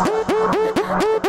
Oh,